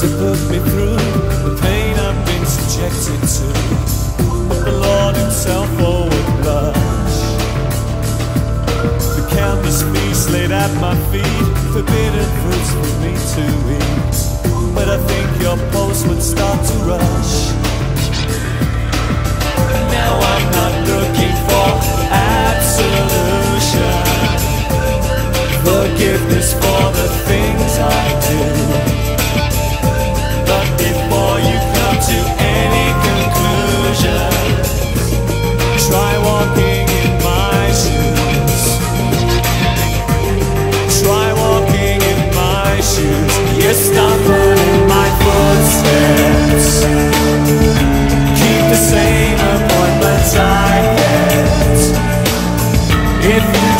To put me through, the pain I've been subjected to. But the Lord Himself, oh, would blush. The countless feasts laid at my feet, forbidden fruits for me to eat. But I think your pulse would start to rush. And now I'm not looking for absolution, forgiveness for the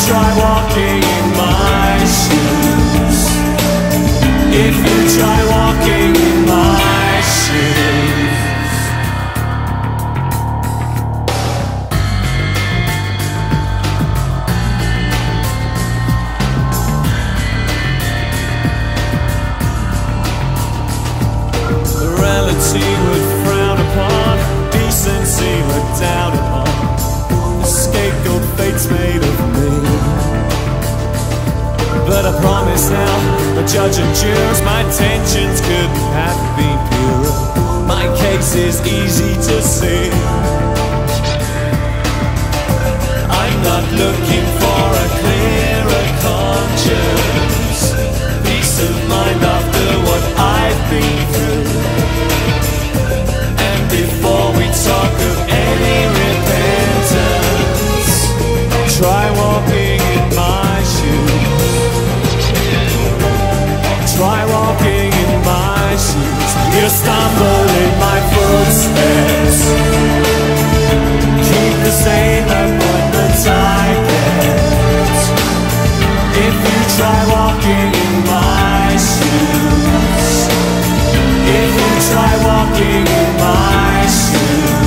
try walking in my shoes. If you try walking in my shoes. Morality would judge and jurors, my intentions couldn't have been purer. My case is easy to see. I'm not looking for shoes. You stumble in my footsteps. Keep the same appointments I get. If you try walking in my shoes. If you try walking in my shoes.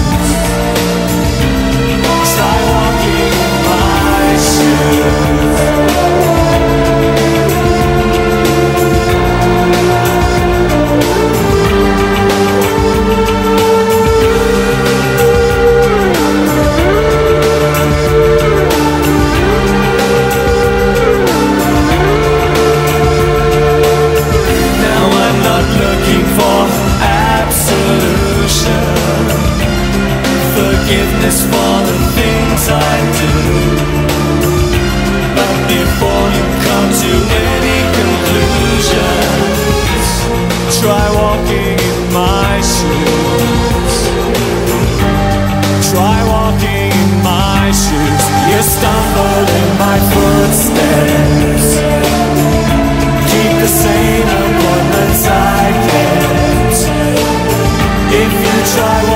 forgiveness for the things I do. But before you come to any conclusions, try walking in my shoes. Try walking in my shoes. You stumble in my footsteps. Keep the same appointments I kept. If you try